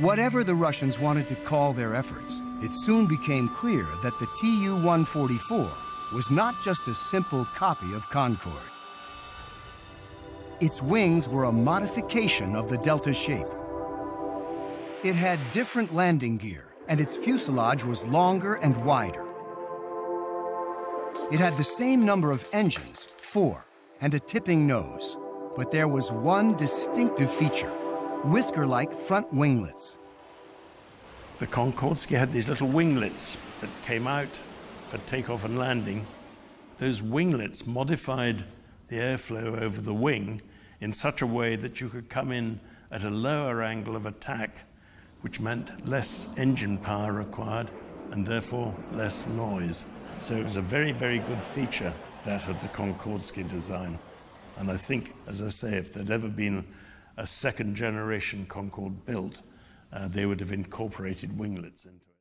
Whatever the Russians wanted to call their efforts, it soon became clear that the Tu-144 was not just a simple copy of Concorde. Its wings were a modification of the Delta shape. It had different landing gear, and its fuselage was longer and wider. It had the same number of engines, four, and a tipping nose, but there was one distinctive feature, whisker-like front winglets. The Konkordsky had these little winglets that came out for takeoff and landing. Those winglets modified the airflow over the wing in such a way that you could come in at a lower angle of attack, which meant less engine power required and therefore less noise. So it was a very, very good feature, that of the Konkordsky design. And I think, as I say, if there'd ever been a second generation Concorde built, uh, they would have incorporated winglets into it.